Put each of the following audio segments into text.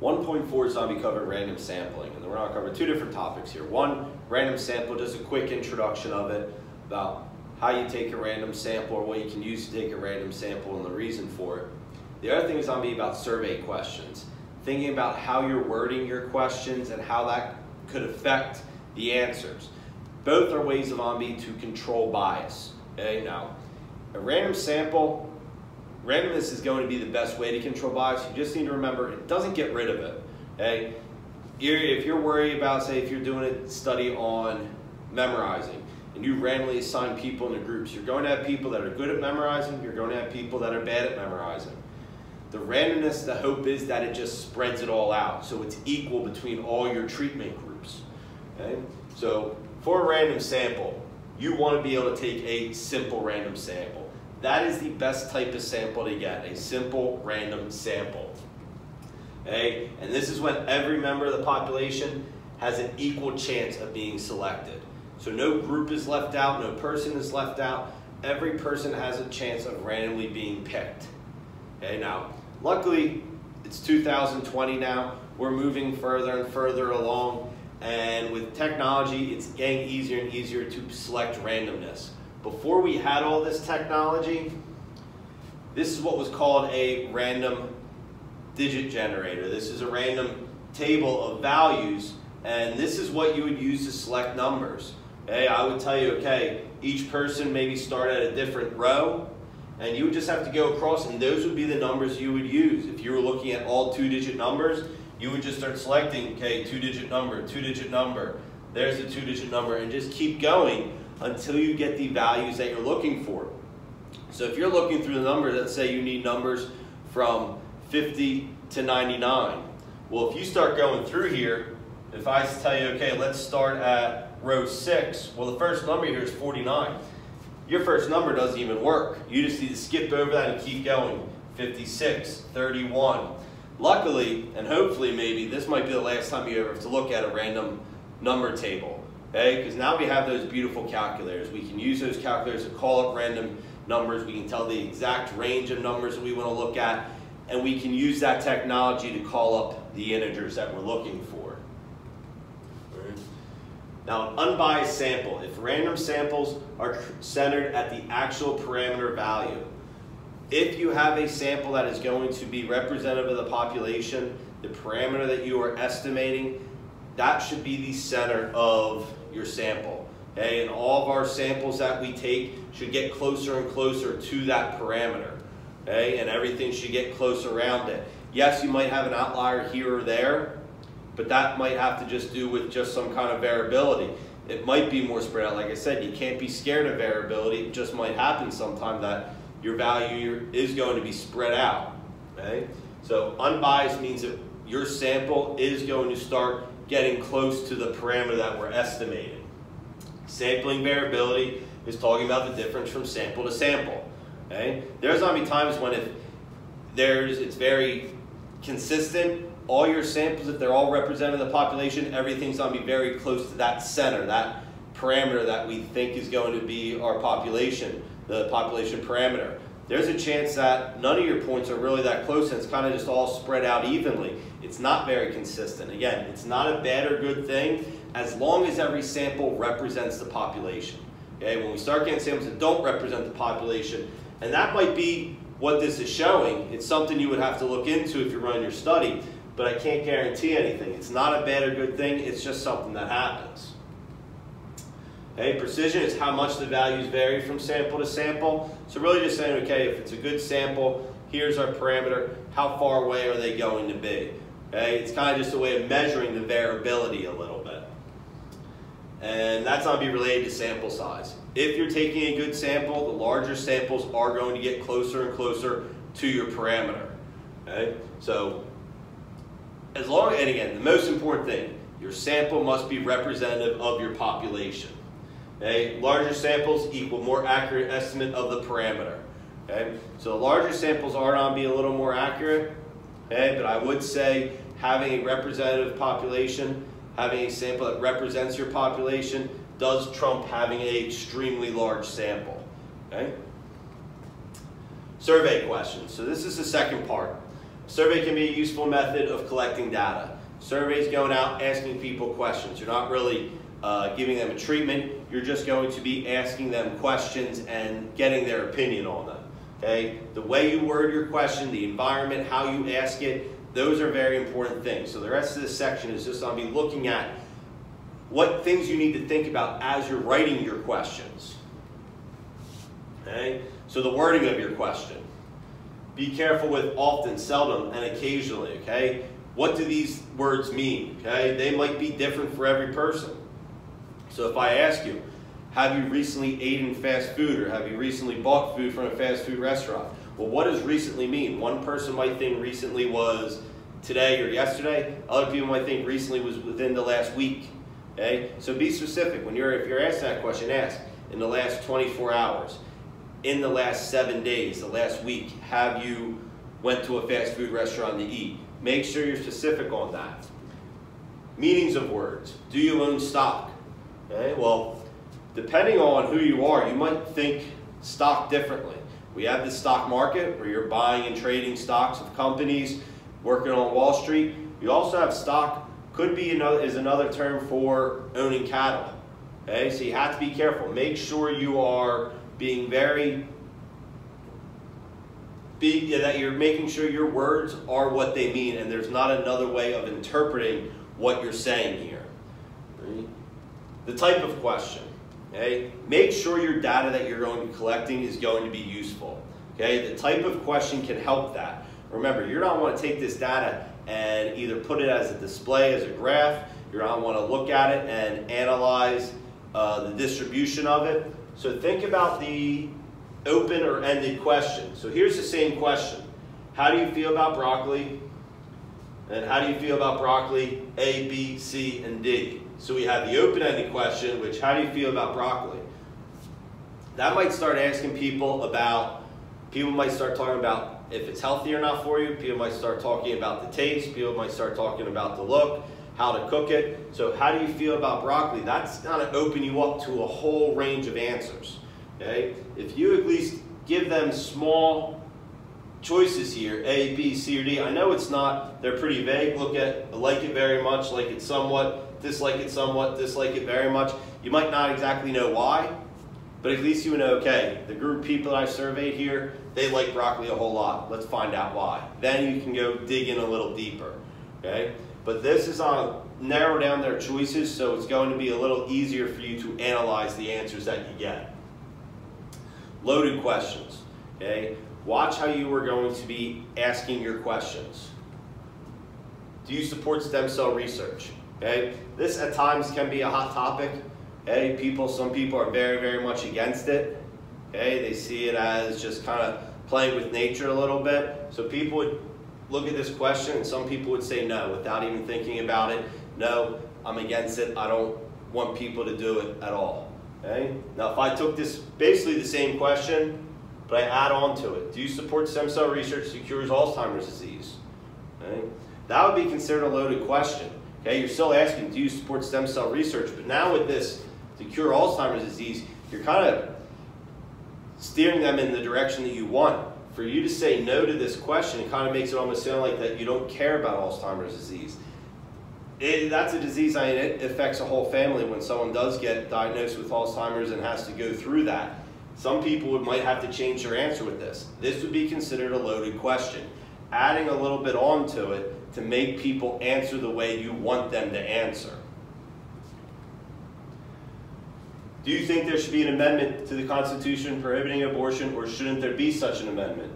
1.4 zombie covering random sampling, and then we're going to cover two different topics here. One, random sample, just a quick introduction of it, about how you take a random sample or what you can use to take a random sample and the reason for it. The other thing is to be about survey questions, thinking about how you're wording your questions and how that could affect the answers. Both are ways of OMB to control bias. Okay, now, a random sample randomness is going to be the best way to control bias. You just need to remember it doesn't get rid of it. Okay? If you're worried about, say, if you're doing a study on memorizing and you randomly assign people into groups, you're going to have people that are good at memorizing, you're going to have people that are bad at memorizing. The randomness, the hope is that it just spreads it all out. So it's equal between all your treatment groups. Okay? So for a random sample, you want to be able to take a simple random sample. That is the best type of sample to get, a simple random sample. Okay? And this is when every member of the population has an equal chance of being selected. So no group is left out, no person is left out. Every person has a chance of randomly being picked. Okay, now, luckily, it's 2020 now. We're moving further and further along. And with technology, it's getting easier and easier to select randomness. Before we had all this technology, this is what was called a random digit generator. This is a random table of values, and this is what you would use to select numbers. I would tell you, okay, each person maybe start at a different row, and you would just have to go across, and those would be the numbers you would use. If you were looking at all two-digit numbers, you would just start selecting, okay, two-digit number, two-digit number, there's a two-digit number, and just keep going until you get the values that you're looking for. So if you're looking through the numbers, let's say you need numbers from 50 to 99. Well, if you start going through here, if I tell you, okay, let's start at row 6, well, the first number here is 49. Your first number doesn't even work. You just need to skip over that and keep going. 56, 31. Luckily, and hopefully maybe, this might be the last time you ever have to look at a random number table okay? Because now we have those beautiful calculators. We can use those calculators to call up random numbers. We can tell the exact range of numbers that we want to look at, and we can use that technology to call up the integers that we're looking for. Now, an unbiased sample, if random samples are centered at the actual parameter value, if you have a sample that is going to be representative of the population, the parameter that you are estimating, that should be the center of your sample. Okay, and all of our samples that we take should get closer and closer to that parameter. Okay, and everything should get close around it. Yes, you might have an outlier here or there, but that might have to just do with just some kind of variability. It might be more spread out. Like I said, you can't be scared of variability. It just might happen sometime that your value is going to be spread out. Okay? So unbiased means that your sample is going to start getting close to the parameter that we're estimating. Sampling variability is talking about the difference from sample to sample. Okay? There's to be times when if there's it's very consistent, all your samples, if they're all representing the population, everything's to be very close to that center, that parameter that we think is going to be our population, the population parameter. There's a chance that none of your points are really that close and it's kind of just all spread out evenly. It's not very consistent. Again, it's not a bad or good thing as long as every sample represents the population. Okay, when we start getting samples that don't represent the population, and that might be what this is showing, it's something you would have to look into if you're running your study, but I can't guarantee anything. It's not a bad or good thing, it's just something that happens. Okay, precision is how much the values vary from sample to sample. So really just saying, okay, if it's a good sample, here's our parameter, how far away are they going to be? Okay, it's kind of just a way of measuring the variability a little bit. And that's not be related to sample size. If you're taking a good sample, the larger samples are going to get closer and closer to your parameter. Okay, so as long, and again, the most important thing, your sample must be representative of your population. Okay, larger samples equal more accurate estimate of the parameter. Okay, so larger samples are going to be a little more accurate. Okay, but I would say having a representative population, having a sample that represents your population, does trump having an extremely large sample. Okay? Survey questions. So this is the second part. survey can be a useful method of collecting data. Surveys going out, asking people questions. You're not really uh, giving them a treatment. You're just going to be asking them questions and getting their opinion on them. Okay? The way you word your question, the environment, how you ask it, those are very important things. So the rest of this section is just going to be looking at what things you need to think about as you're writing your questions. Okay? So the wording of your question. Be careful with often, seldom, and occasionally, okay? What do these words mean? Okay? They might be different for every person. So if I ask you, have you recently eaten fast food or have you recently bought food from a fast food restaurant? Well, what does recently mean? One person might think recently was today or yesterday. Other people might think recently was within the last week. Okay? So be specific. When you're if you're asked that question, ask in the last 24 hours, in the last seven days, the last week, have you went to a fast food restaurant to eat? Make sure you're specific on that. Meanings of words. Do you own stock? Okay, well, depending on who you are, you might think stock differently. We have the stock market where you're buying and trading stocks of companies working on Wall Street. You also have stock, could be another, is another term for owning cattle. Okay, so you have to be careful. Make sure you are being very be, that you're making sure your words are what they mean and there's not another way of interpreting what you're saying here. The type of question. Okay? Make sure your data that you're going to be collecting is going to be useful. Okay? The type of question can help that. Remember, you're not want to take this data and either put it as a display, as a graph. You're going to want to look at it and analyze uh, the distribution of it. So think about the open or ended question. So here's the same question. How do you feel about broccoli? And how do you feel about broccoli? A, B, C, and D. So we have the open-ended question, which how do you feel about broccoli? That might start asking people about, people might start talking about if it's healthy or not for you. People might start talking about the taste. People might start talking about the look, how to cook it. So how do you feel about broccoli? That's to open you up to a whole range of answers. Okay? If you at least give them small choices here, A, B, C, or D. I know it's not, they're pretty vague. Look at like it very much, like it somewhat, dislike it somewhat, dislike it very much. You might not exactly know why, but at least you know, okay, the group of people that I surveyed here, they like broccoli a whole lot. Let's find out why. Then you can go dig in a little deeper, okay? But this is on narrow down their choices, so it's going to be a little easier for you to analyze the answers that you get. Loaded questions, okay? Watch how you are going to be asking your questions. Do you support stem cell research? Okay, this at times can be a hot topic. Okay, people, some people are very, very much against it. Okay, they see it as just kind of playing with nature a little bit. So people would look at this question, and some people would say no without even thinking about it. No, I'm against it. I don't want people to do it at all. Okay. Now, if I took this basically the same question but I add on to it. Do you support stem cell research that cures Alzheimer's disease? Okay? That would be considered a loaded question. Okay, you're still asking, do you support stem cell research? But now with this, to cure Alzheimer's disease, you're kind of steering them in the direction that you want. For you to say no to this question, it kind of makes it almost sound like that you don't care about Alzheimer's disease. It, that's a disease, I mean, it affects a whole family when someone does get diagnosed with Alzheimer's and has to go through that. Some people might have to change their answer with this. This would be considered a loaded question. Adding a little bit onto it to make people answer the way you want them to answer. Do you think there should be an amendment to the Constitution prohibiting abortion or shouldn't there be such an amendment?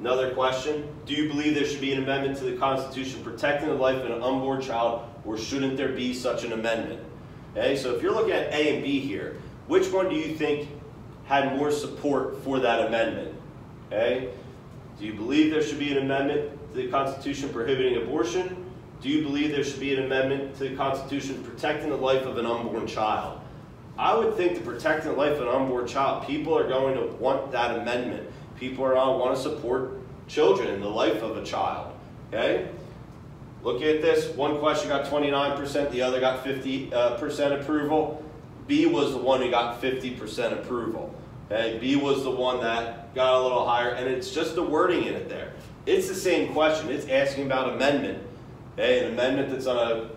Another question, do you believe there should be an amendment to the Constitution protecting the life of an unborn child or shouldn't there be such an amendment? Okay, so if you're looking at A and B here, which one do you think had more support for that amendment. Okay? Do you believe there should be an amendment to the Constitution prohibiting abortion? Do you believe there should be an amendment to the Constitution protecting the life of an unborn child? I would think to protecting the life of an unborn child, people are going to want that amendment. People are going to want to support children and the life of a child. Okay? Look at this. One question got 29%, the other got 50% uh, approval. B was the one who got 50% approval. Okay, B was the one that got a little higher, and it's just the wording in it there. It's the same question. It's asking about amendment. Okay? An amendment that's on a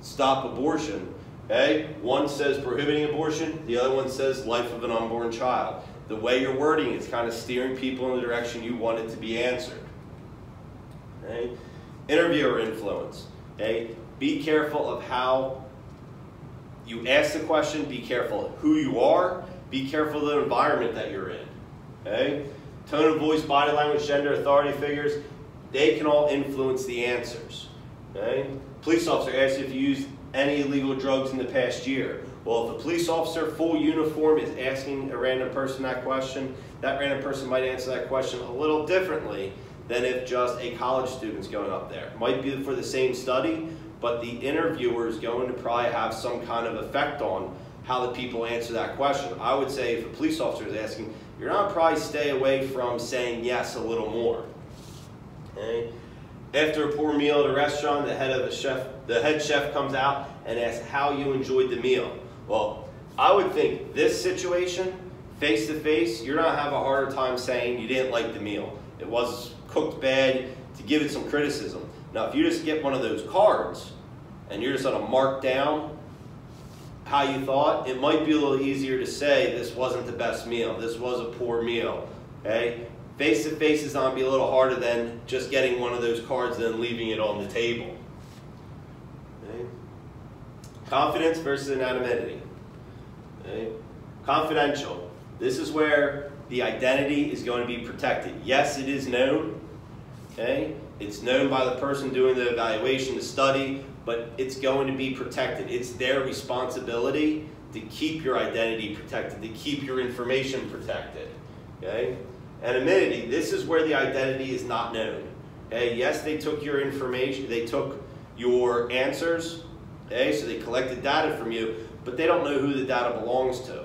stop abortion. Okay? One says prohibiting abortion, the other one says life of an unborn child. The way you're wording it's kind of steering people in the direction you want it to be answered. Okay? Interviewer influence. Okay? Be careful of how you ask the question, be careful of who you are, be careful of the environment that you're in. Okay? Tone of voice, body language, gender, authority figures, they can all influence the answers. Okay? Police officer asks if you used any illegal drugs in the past year. Well, if a police officer, full uniform, is asking a random person that question, that random person might answer that question a little differently than if just a college student's going up there. Might be for the same study, but the interviewer is going to probably have some kind of effect on how the people answer that question. I would say if a police officer is asking, you're not probably stay away from saying yes a little more. Okay? After a poor meal at a restaurant, the head of the chef, the head chef comes out and asks how you enjoyed the meal. Well, I would think this situation, face to face, you're not have a harder time saying you didn't like the meal. It was cooked bad to give it some criticism. Now, if you just get one of those cards and you're just going to mark down how you thought, it might be a little easier to say this wasn't the best meal, this was a poor meal. Okay? Face to face is to be a little harder than just getting one of those cards and then leaving it on the table. Okay? Confidence versus anonymity. Okay? Confidential. This is where the identity is going to be protected. Yes, it is known. Okay? It's known by the person doing the evaluation, the study, but it's going to be protected. It's their responsibility to keep your identity protected, to keep your information protected. Okay? Anonymity, this is where the identity is not known. Okay? Yes, they took your information, they took your answers, okay? So they collected data from you, but they don't know who the data belongs to.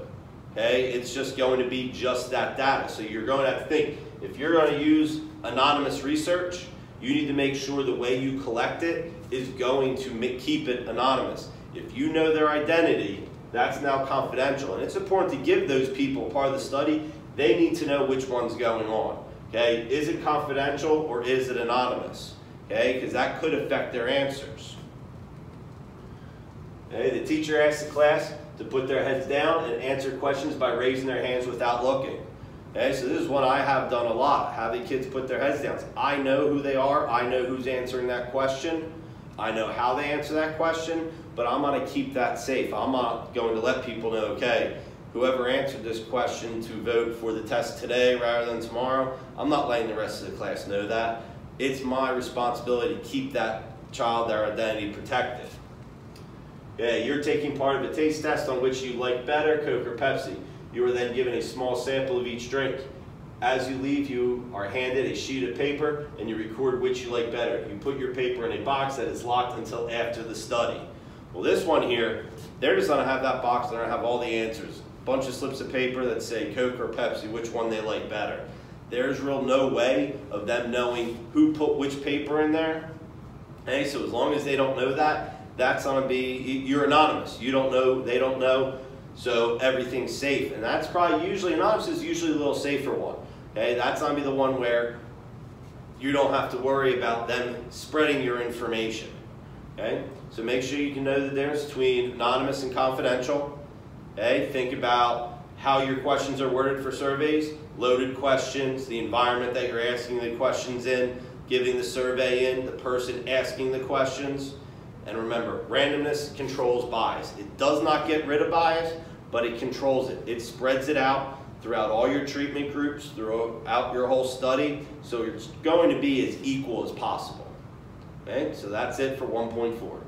Okay? It's just going to be just that data. So you're going to have to think, if you're going to use anonymous research, you need to make sure the way you collect it is going to make, keep it anonymous. If you know their identity, that's now confidential. And it's important to give those people part of the study. They need to know which one's going on. Okay, is it confidential or is it anonymous? Okay, because that could affect their answers. Okay, the teacher asks the class to put their heads down and answer questions by raising their hands without looking. Okay, so this is what I have done a lot, having kids put their heads down. I know who they are, I know who's answering that question, I know how they answer that question, but I'm going to keep that safe. I'm not going to let people know, okay, whoever answered this question to vote for the test today rather than tomorrow, I'm not letting the rest of the class know that. It's my responsibility to keep that child, their identity protected. Yeah, you're taking part of a taste test on which you like better, Coke or Pepsi. You are then given a small sample of each drink. As you leave, you are handed a sheet of paper and you record which you like better. You put your paper in a box that is locked until after the study. Well, this one here, they're just gonna have that box, they're gonna have all the answers. Bunch of slips of paper that say Coke or Pepsi, which one they like better. There's real no way of them knowing who put which paper in there. Okay, so as long as they don't know that, that's gonna be, you're anonymous. You don't know, they don't know. So everything's safe. And that's probably usually, anonymous is usually a little safer one. Okay, that's gonna be the one where you don't have to worry about them spreading your information. Okay, so make sure you can know the difference between anonymous and confidential. Okay, think about how your questions are worded for surveys, loaded questions, the environment that you're asking the questions in, giving the survey in, the person asking the questions. And remember, randomness controls bias. It does not get rid of bias, but it controls it. It spreads it out throughout all your treatment groups, throughout your whole study, so it's going to be as equal as possible. Okay, so that's it for 1.4.